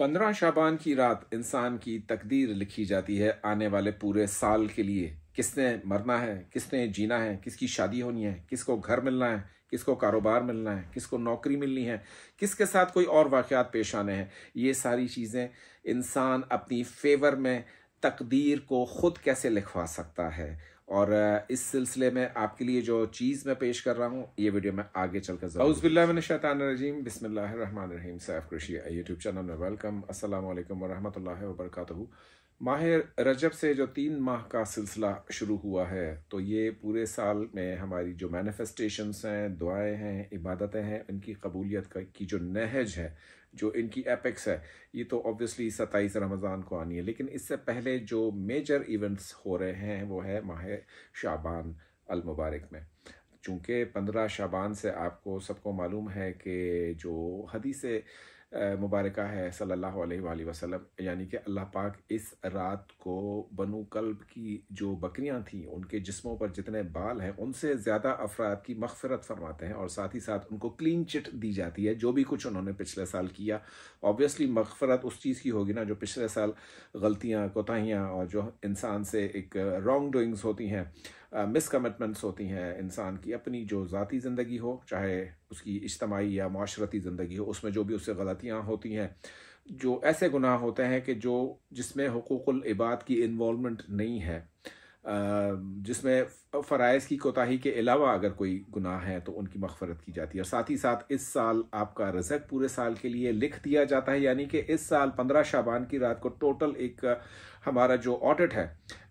पंद्रह शाबान की रात इंसान की तकदीर लिखी जाती है आने वाले पूरे साल के लिए। किसने मरना है, किसने जीना है, किसकी शादी होनी है, किसको घर मिलना है, किसको कारोबार मिलना है, किसको नौकरी मिलनी है, किसके साथ कोई और वाक़ात पेश आने हैं। ये सारी चीज़ें इंसान अपनी फेवर में तकदीर को ख़ुद कैसे लिखवा सकता है? और इस सिलसिले में आपके लिए जो चीज़ मैं पेश कर रहा हूँ ये वीडियो मैं आगे चलकर उज़बिल्लाशैतानरजीम रहीम। सैफ कृषि यूट्यूब चैनल में वेलकम असल वरहमल वर्का माह रजब से जो तीन माह का सिलसिला शुरू हुआ है तो ये पूरे साल में हमारी जो मैनिफेस्टेशंस हैं, दुआएँ हैं, इबादतें हैं, इनकी कबूलियत की जो नहज है, जो इनकी एपेक्स है, ये तो ऑब्वियसली सत्ताईस रमज़ान को आनी है। लेकिन इससे पहले जो मेजर इवेंट्स हो रहे हैं, वो है माह शाबान अल मुबारक में। चूँकि पंद्रह शाबान से आपको सबको मालूम है कि जो हदीस मुबारक है सल्लल्लाहु अलैहि वसल्लम। यानी कि अल्लाह पाक इस रात को बनु कल्ब की जो बकरियाँ थीं, उनके जिस्मों पर जितने बाल हैं, उनसे ज़्यादा अफराद की मगफरत फरमाते हैं और साथ ही साथ उनको क्लीन चिट दी जाती है, जो भी कुछ उन्होंने पिछले साल किया। ऑब्वियसली मगफरत उस चीज़ की होगी ना, जो पिछले साल गलतियाँ, कोताहियाँ और जो इंसान से एक रॉन्ग डूइंग्स होती हैं। मिसकमिटमेंट्स होती हैं इंसान की, अपनी जो ज़ाती ज़िंदगी हो, चाहे उसकी इज्तमाही या माशरती ज़िंदगी हो, उसमें जो भी उससे गलतियाँ होती हैं, जो ऐसे गुनाह होते हैं कि जो जिसमें हकूक़ुल इबाद की इन्वॉलमेंट नहीं है। जिसमें फ़रज़ की कोताही के अलावा अगर कोई गुनाह है तो उनकी मगफरत की जाती है। और साथ ही साथ इस साल आपका रजक पूरे साल के लिए लिख दिया जाता है, यानी कि इस साल पंद्रह शाबान की रात को टोटल एक, हमारा जो ऑडिट है,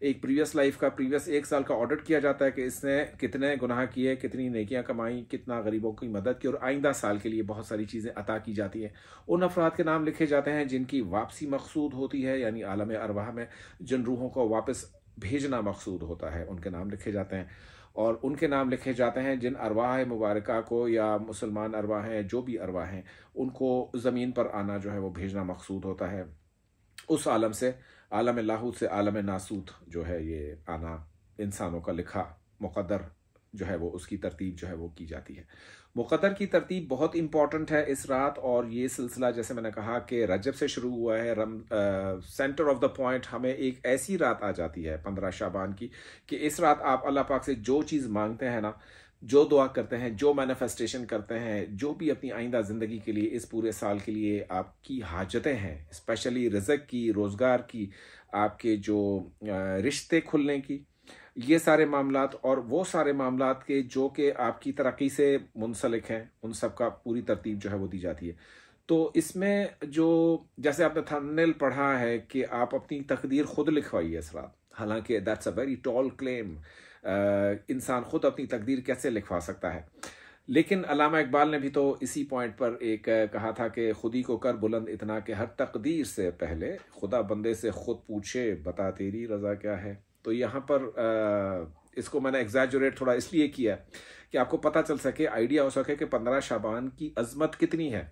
एक प्रीवियस लाइफ का, प्रीवियस एक साल का ऑडिट किया जाता है कि इसने कितने गुनाह किए, कितनी नेकियाँ कमाई, कितना गरीबों की मदद की, और आइंदा साल के लिए बहुत सारी चीज़ें अता की जाती हैं। उन अफराद के नाम लिखे जाते हैं जिनकी वापसी मकसूद होती है, यानी आलम अरवाह में जिन रूहों को वापस भेजना मकसूद होता है, उनके नाम लिखे जाते हैं। और उनके नाम लिखे जाते हैं, जिन अरवाह मुबारक को या मुसलमान अरवाह हैं, जो भी अरवाह हैं, उनको ज़मीन पर आना जो है वो भेजना मकसूद होता है। उस आलम से, आलम लाहूत से आलम नासूत जो है ये आना इंसानों का लिखा मुकदर जो है वो, उसकी तरतीब जो है वो की जाती है। मुकदर की तरतीब बहुत इंपॉर्टेंट है इस रात और ये सिलसिला, जैसे मैंने कहा कि रजब से शुरू हुआ है, रम सेंटर ऑफ़ द पॉइंट हमें एक ऐसी रात आ जाती है, पंद्रह शाबान की, कि इस रात आप अल्लाह पाक से जो चीज़ मांगते हैं ना, जो दुआ करते हैं, जो मैनिफेस्टेशन करते हैं, जो भी अपनी आइंदा ज़िंदगी के लिए, इस पूरे साल के लिए आपकी हाजतें हैं स्पेशली रज़क की, रोज़गार की, आपके जो रिश्ते खुलने की। ये सारे मामला और वो सारे मामला के जो कि आपकी तरक्की से मुंसलिक हैं, उन सब का पूरी तरतीब जो है वो दी जाती है। तो इसमें जो, जैसे आपने थंबनेल पढ़ा है कि आप अपनी तकदीर खुद लिखवाइए इस रात हालाँकि that's a very tall claim इंसान खुद अपनी तकदीर कैसे लिखवा सकता है। लेकिन अलामा इकबाल ने भी तो इसी पॉइंट पर एक कहा था कि खुदी को कर बुलंद इतना कि हर तकदीर से पहले खुदा बंदे से खुद पूछे, बता तेरी रजा क्या है? तो यहाँ पर इसको मैंने एग्जैजुरेट थोड़ा इसलिए किया कि आपको पता चल सके आइडिया हो सके कि पंद्रह शाबान की अजमत कितनी है।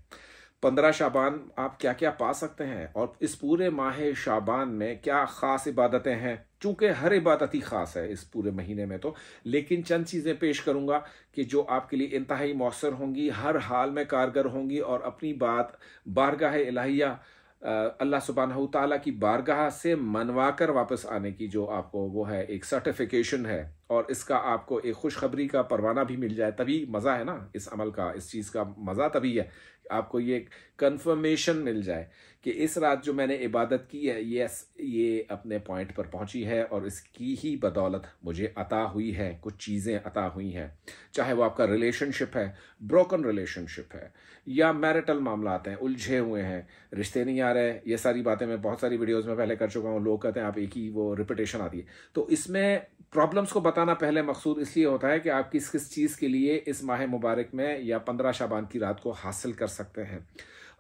पंद्रह शाबान आप क्या क्या पा सकते हैं और इस पूरे माह शाबान में क्या ख़ास इबादतें हैं? चूँकि हर इबादत ही ख़ास है इस पूरे महीने में तो लेकिन चंद चीज़ें पेश करूँगा कि जो आपके लिए इंतहाई मौसर होंगी, हर हाल में कारगर होंगी और अपनी बात बारगाह इलाहिया अल्लाह सुबहान तला की बारगाह से मनवा कर वापस आने की जो आपको वो है, एक सर्टिफिकेशन है, और इसका आपको एक खुशखबरी का परवाना भी मिल जाए, तभी मज़ा है ना, इस अमल का, इस चीज़ का मज़ा तभी है। आपको ये कंफर्मेशन मिल जाए कि इस रात जो मैंने इबादत की है यस ये अपने पॉइंट पर पहुँची है और इसकी ही बदौलत मुझे अता हुई है, कुछ चीज़ें अता हुई हैं। चाहे वो आपका रिलेशनशिप है ब्रोकन रिलेशनशिप है, या मैरिटल मामला आते हैं, उलझे हुए हैं, रिश्ते नहीं आ रहे, ये सारी बातें मैं बहुत सारी वीडियोज़ में पहले कर चुका हूँ, लोग कहते हैं आप एक ही वो रिपीटेशन आती है। तो इसमें प्रॉब्लम्स को बताना पहले मकसूद इसलिए होता है कि आप किस किस चीज़ के लिए इस माह मुबारक में या पंद्रह शाबान की रात को हासिल कर सकते हैं।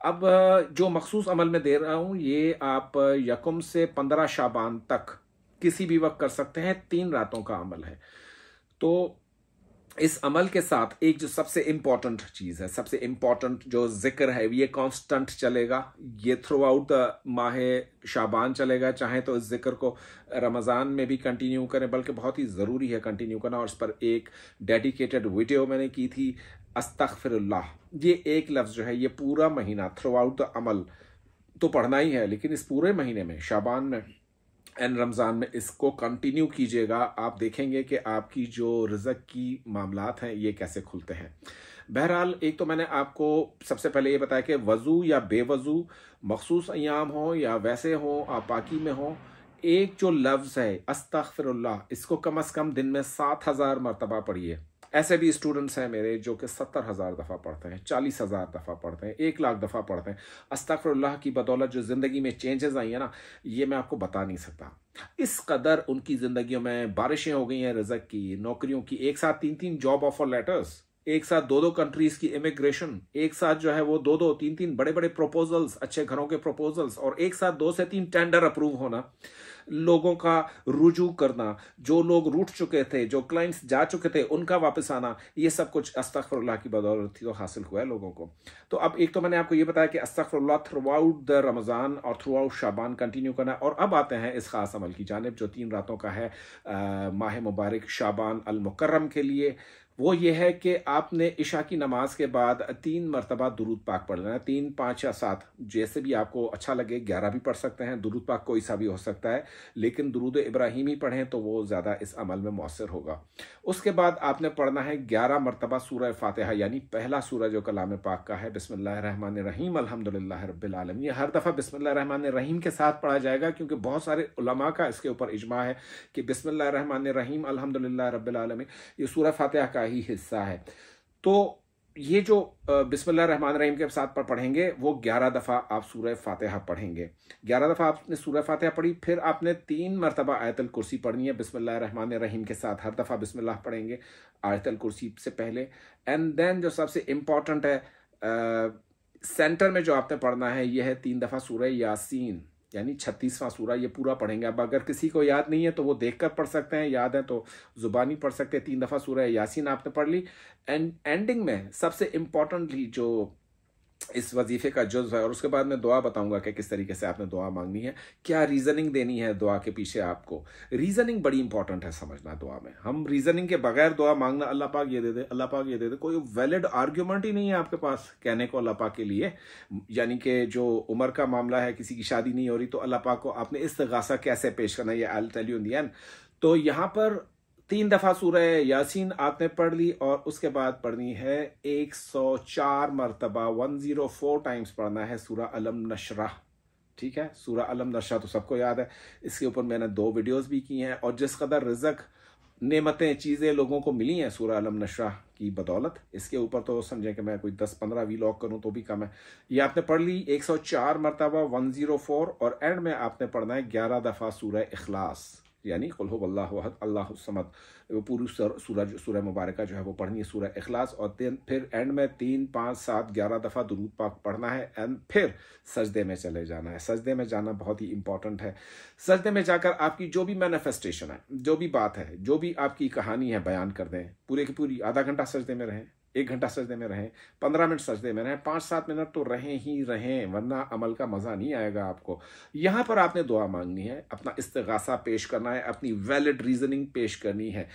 अब जो मखसूस अमल में दे रहा हूँ, ये आप यकम से पंद्रह शाबान तक किसी भी वक्त कर सकते हैं, तीन रातों का अमल है। तो इस अमल के साथ एक जो सबसे इंपॉर्टेंट चीज़ है, सबसे इंपॉर्टेंट जो ज़िक्र है, ये कांस्टेंट चलेगा। ये थ्रू आउट द माह शाबान चलेगा। चाहे तो इस ज़िक्र को रमज़ान में भी कंटिन्यू करें, बल्कि बहुत ही ज़रूरी है कंटिन्यू करना। और इस पर एक डेडिकेटेड वीडियो मैंने की थी, अस्तगफिरुल्लाह। ये एक लफ्ज़ जो है, ये पूरा महीना थ्रू आउट द अमल तो पढ़ना ही है, लेकिन इस पूरे महीने में, शाबान में एन रमज़ान में इसको कंटिन्यू कीजिएगा। आप देखेंगे कि आपकी जो रिजक की मामलात हैं, ये कैसे खुलते हैं। बहरहाल, एक तो मैंने आपको सबसे पहले ये बताया कि वज़ू या बेवज़ू मखसूस अयाम हो या वैसे हो, आप पाकि में हो, एक जो लफ्ज़ है अस्तफ़िर इसको कम अज़ कम दिन में सात हज़ार मरतबा पढ़िए। ऐसे भी स्टूडेंट्स हैं मेरे जो कि सत्तर हज़ार दफ़ा पढ़ते हैं, चालीस हज़ार दफ़ा पढ़ते हैं, एक लाख दफ़ा पढ़ते हैं। अस्तफ़रल्ला की बदौलत जो ज़िंदगी में चेंजेस आई हैं ना, ये मैं आपको बता नहीं सकता। इस कदर उनकी ज़िंदगियों में बारिशें हो गई हैं, रजक की, नौकरियों की, एक साथ तीन तीन जॉब ऑफ़र लेटर्स एक साथ दो दो कंट्रीज़ की इमिग्रेशन एक साथ जो है वो दो दो, तीन तीन बड़े बड़े प्रपोजल्स अच्छे घरों के प्रपोजल्स और एक साथ दो से तीन टेंडर अप्रूव होना, लोगों का रुजू करना, जो लोग रूट चुके थे, जो क्लाइंट्स जा चुके थे, उनका वापस आना, ये सब कुछ अस्तफरल्ला की बदौलत तो हासिल हुआ है लोगों को। तो अब एक तो मैंने आपको ये बताया कि अस्तफरल्ला थ्रू आउट द रमज़ान और थ्रू आउट शाबान कंटिन्यू करना और अब आते हैं इस खास अमल की जानब, जो तीन रातों का है माह मुबारक शाबान अलमुकर्रम के लिए वो ये है कि आपने इशा की नमाज़ के बाद तीन मरतबा दुरूद पाक पढ़ लेना। तीन, पाँच या सात, जैसे भी आपको अच्छा लगे, ग्यारह भी पढ़ सकते हैं। दुरूद पाक कोई सा भी हो सकता है, लेकिन दुरूद इब्राहिमी पढ़ें तो वो ज़्यादा इस अमल में मौसर होगा। उसके बाद आपने पढ़ना है ग्यारह मरतबा सूर फातहा, यानी पहला सूरज जो कलाम पाक का है। बिसमिल्लाहमान रहीम अलहमदिल्ला रबालम ये हर दफ़ा बिसमिल्लाहमान रहीम के साथ पढ़ा जाएगा, क्योंकि बहुत सारे उलमा का इसके ऊपर इजमा है कि बिसमिल्लाहमान रहीम अलहमदिल्ला रबालम ये सूर फातहा का ही हिस्सा है। तो ये जो बिस्मिल्लाह रहमान रहीम के साथ पर पढ़ेंगे वो ग्यारह दफ़ा आप सूरह फातिहा पढ़ेंगे। ग्यारह दफ़ा आपने सूरह फातिहा पढ़ी फिर आपने तीन मरतबा आयतल कुर्सी पढ़नी है बिस्मिल्लाह रहमान रहीम के साथ हर दफ़ा बिस्मिल्लाह पढ़ेंगे आयतल कुर्सी से पहले। एंड देन जो सबसे इंपॉर्टेंट है आ, सेंटर में जो आपने पढ़ना है यह है तीन दफ़ा सूर्य यासीन। यानी छत्तीसवां सूरा, ये पूरा पढ़ेंगे। अब अगर किसी को याद नहीं है तो वो देख कर पढ़ सकते हैं। याद है तो जुबानी पढ़ सकते हैं। तीन दफ़ा सूरा यासीन आपने पढ़ ली। एंड, एंडिंग में सबसे इम्पॉर्टेंटली जो इस वजीफे का जुज है और उसके बाद मैं दुआ बताऊँगा कि किस तरीके से आपने दुआ मांगनी है, क्या रीजनिंग देनी है दुआ के पीछे आपको। रीजनिंग बड़ी इंपॉर्टेंट है समझना दुआ में। हम रीजनिंग के बगैर दुआ मांगना अल्लाह पाक ये दे दे, अल्लाह पाक ये दे दे, कोई वैलिड आर्ग्यूमेंट ही नहीं है आपके पास कहने को अल्लाह पाक के लिए। यानी कि जो उम्र का मामला है, किसी की शादी नहीं हो रही तो अल्लाह पाक को आपने इस्तगासा कैसे पेश करना ये आई टेल यू इन तो यहाँ पर तीन दफ़ा सूरह यासीन आपने पढ़ ली और उसके बाद पढ़नी है 104 मरतबा 104 टाइम्स पढ़ना है सूरह अलम नशरा। ठीक है? सूरह अलम नशरा तो सबको याद है। इसके ऊपर मैंने दो वीडियोस भी की हैं और जिस कदर रिजक, नेमतें, चीज़ें लोगों को मिली हैं सूरह अलम नशरा की बदौलत, इसके ऊपर तो समझें कि मैं कोई दस पंद्रह वी लॉक करूँ तो भी कम है। ये आपने पढ़ ली 104 मरतबा 104 और एंड में आपने पढ़ना है 11 दफ़ा सूरह इखलास। यानी कुल्हु अल्लाह अल्लाह समद। वो पूरी सूरज, सूरह मुबारक जो है वो पढ़नी है, सूरह अखलास और फिर एंड में तीन, पाँच, सात, ग्यारह दफ़ा दरूद पाक पढ़ना है एंड फिर सजदे में चले जाना है। सजदे में जाना बहुत ही इंपॉर्टेंट है। सजदे में जाकर आपकी जो भी मैनिफेस्टेशन है, जो भी बात है, जो भी आपकी कहानी है, बयान कर दें। पूरे की पूरी आधा घंटा सजदे में रहें। एक घंटा सजदे में रहें, पंद्रह मिनट सजदे में रहें, पाँच सात मिनट तो रहें ही रहें, वरना अमल का मज़ा नहीं आएगा आपको। यहाँ पर आपने दुआ मांगनी है, अपना इस्तगासा पेश करना है, अपनी वैलिड रीजनिंग पेश करनी है।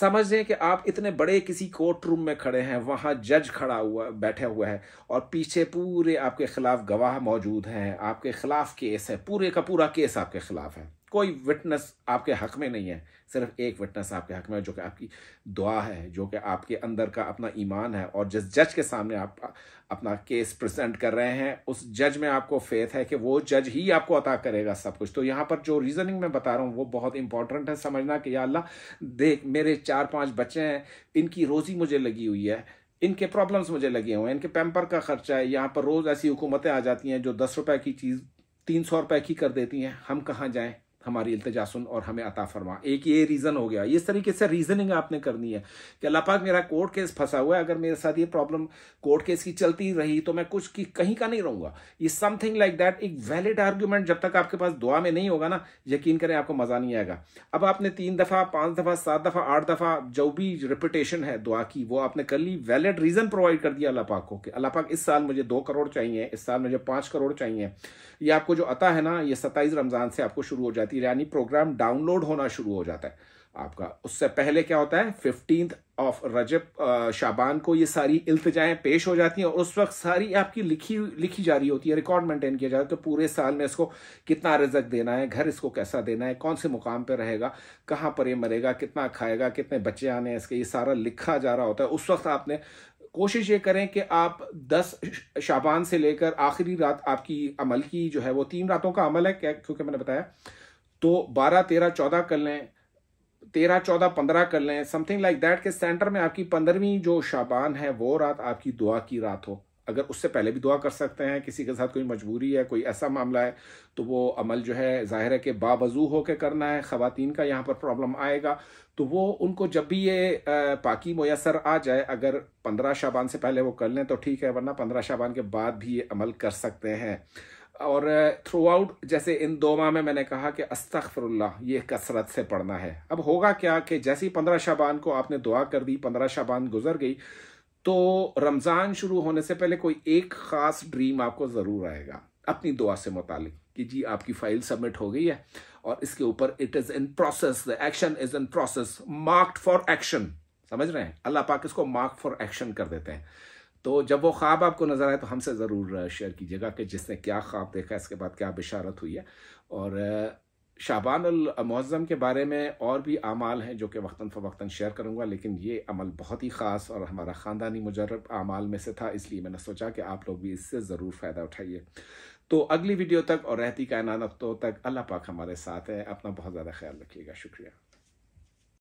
समझ कि आप इतने बड़े किसी कोर्ट रूम में खड़े हैं, वहाँ जज खड़ा हुआ, बैठे हुआ है, और पीछे पूरे आपके खिलाफ गवाह मौजूद हैं, आपके खिलाफ केस है, पूरे का पूरा केस आपके खिलाफ है। कोई विटनेस आपके हक में नहीं है, सिर्फ़ एक विटनेस आपके हक में है, जो कि आपकी दुआ है, जो कि आपके अंदर का अपना ईमान है, और जिस जज के सामने आप अपना केस प्रेजेंट कर रहे हैं, उस जज में आपको फेथ है कि वो जज ही आपको अता करेगा सब कुछ। तो यहाँ पर जो रीजनिंग मैं बता रहा हूँ, वो बहुत इंपॉर्टेंट है समझना कि अल्लाह, देख, मेरे चार पाँच बच्चे हैं, इनकी रोज़ी मुझे लगी हुई है, इनके प्रॉब्लम्स मुझे लगे हुए हैं, इनके पैम्पर का खर्चा है, यहाँ पर रोज़ ऐसी हुकूमतें आ जाती हैं जो दस रुपए की चीज़, तीन सौ रुपए की कर देती हैं, हम कहाँ जाएँ? हमारी इल्तजा सुन और हमें अता फरमा। एक ये रीज़न हो गया। इस तरीके से रीजनिंग आपने करनी है कि अल्लाह पाक मेरा कोर्ट केस फंसा हुआ है। अगर मेरे साथ ये प्रॉब्लम कोर्ट केस की चलती रही तो मैं कुछ की कहीं का नहीं रहूँगा। ये समथिंग लाइक दैट एक वैलिड आर्ग्यूमेंट जब तक आपके पास दुआ में नहीं होगा ना, यकीन करें आपको मज़ा नहीं आएगा। अब आपने तीन दफ़ा, पाँच दफ़ा, सात दफ़ा, आठ दफ़ा जो भी रिपीटेशन है दुआ की, वो आपने कर ली। वैलिड रीजन प्रोवाइड कर दिया अल्लाह पाक को कि अल्लाह पाक इस साल मुझे दो करोड़ चाहिए, इस साल मुझे पाँच करोड़ चाहिए। ये आपको जो अता है ना, ये सत्ताईस रमज़ान से आपको शुरू हो जाती है। यानी प्रोग्राम डाउनलोड होना शुरू हो जाता है। आपका, उससे पहले क्या होता है? फिफ्टींथ ऑफ़ रजब शाबान को ये सारी इल्तजाएँ पेश हो जाती हैं और उस वक्त सारी आपकी लिखी लिखी जा रही होती है रिकॉर्ड मेंटेन किया जाता है। तो पूरे साल में इसको कितना रिजक देना है, घर इसको कैसा देना है, कौन से मुकाम पर रहेगा, कहाँ पर ये मरेगा, कितना खाएगा, कितने बच्चे आने हैं इसके, ये सारा लिखा जा रहा होता है। उस वक्त आपने कोशिश ये करें कि आप 10 शाबान से लेकर आखिरी रात आपकी अमल की जो है वो तीन रातों का अमल है, क्या, क्योंकि मैंने बताया तो 12 13 14 कर लें, तेरह, चौदह, पंद्रह कर लें समथिंग लाइक दैट के सेंटर में आपकी पंद्रहवीं जो शाबान है, वो रात आपकी दुआ की रात हो। अगर उससे पहले भी दुआ कर सकते हैं, किसी के साथ कोई मजबूरी है, कोई ऐसा मामला है तो वो अमल जो है, ज़ाहिर है कि बावजू होकर करना है, ख़वातीन का यहाँ पर प्रॉब्लम आएगा। तो वो उनको जब भी ये पाकि मैसर आ जाए, अगर पंद्रह शाबान से पहले वो कर लें तो ठीक है, वरना पंद्रह शाबान के बाद भी ये अमल कर सकते हैं। और थ्रू आउट जैसे इन दो माह में मैंने कहा कि अस्तफरल्ला ये कसरत से पढ़ना है। अब होगा क्या कि जैसे ही पंद्रह शाबान को आपने दुआ कर दी, पंद्रह शाबान गुजर गई तो रमज़ान शुरू होने से पहले कोई एक ख़ास ड्रीम आपको ज़रूर आएगा, अपनी दुआ से मुतालिक, कि जी, आपकी फ़ाइल सबमिट हो गई है, और इसके ऊपर it is in process the action is in process marked for action समझ रहे हैं? अल्लाह पाक इसको मार्क फॉर एक्शन कर देते हैं। तो जब वो ख्वाब आपको नज़र आए तो हमसे ज़रूर शेयर कीजिएगा कि जिसने क्या ख्वाब देखा इसके बाद क्या बिशारत हुई है। और शाबान मुज़म के बारे में और भी अमाल हैं जो कि वक्ता फ़वक्ता शेयर करूँगा, लेकिन ये अमल बहुत ही ख़ास और हमारा ख़ानदानी मुजरब अमाल में से था, इसलिए मैंने सोचा कि आप लोग भी इससे ज़रूर फ़ायदा उठाइए। तो अगली वीडियो तक और रहती कायनातों तक अल्लाह पाक हमारे साथ है, अपना बहुत ज़्यादा ख्याल रखिएगा, शुक्रिया।